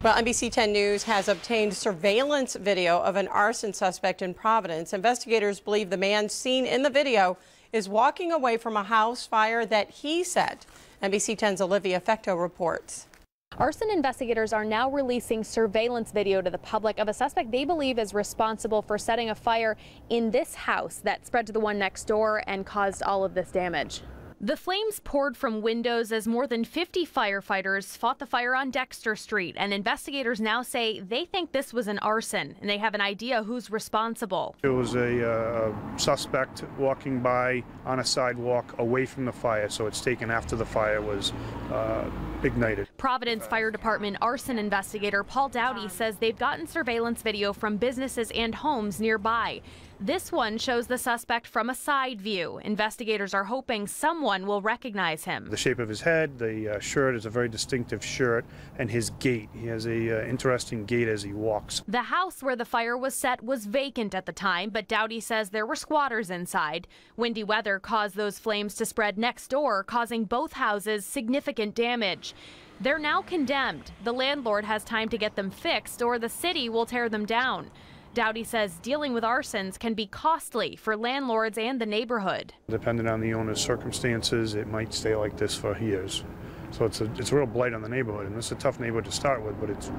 Well, NBC 10 News has obtained surveillance video of an arson suspect in Providence. Investigators believe the man seen in the video is walking away from a house fire that he set. NBC 10's Olivia Fecteau reports. Arson investigators are now releasing surveillance video to the public of a suspect they believe is responsible for setting a fire in this house that spread to the one next door and caused all of this damage. The flames poured from windows as more than 50 firefighters fought the fire on Dexter Street, and investigators now say they think this was an arson and they have an idea who's responsible. It was a uh, suspect walking by on a sidewalk away from the fire, so it's taken after the fire was uh, ignited. Providence Fire Department arson investigator Paul Dowdy says they've gotten surveillance video from businesses and homes nearby. This one shows the suspect from a side view. Investigators are hoping someone will recognize him. The shape of his head, the uh, shirt is a very distinctive shirt, and his gait. He has a uh, interesting gait as he walks. The house where the fire was set was vacant at the time, but Dowdy says there were squatters inside. Windy weather caused those flames to spread next door, causing both houses significant damage. They're now condemned. The landlord has time to get them fixed, or the city will tear them down. Dowdy says dealing with arsons can be costly for landlords and the neighborhood. Depending on the owner's circumstances, it might stay like this for years. So it's a, it's a real blight on the neighborhood, and it's a tough neighborhood to start with, but it's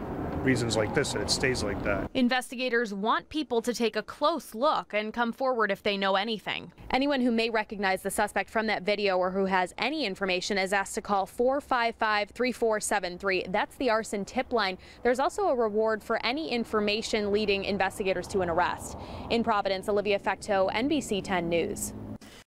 reasons like this that it stays like that. Investigators want people to take a close look and come forward if they know anything. Anyone who may recognize the suspect from that video or who has any information is asked to call 455 3473. That's the arson tip line. There's also a reward for any information leading investigators to an arrest. In Providence, Olivia Fecteau, NBC 10 News.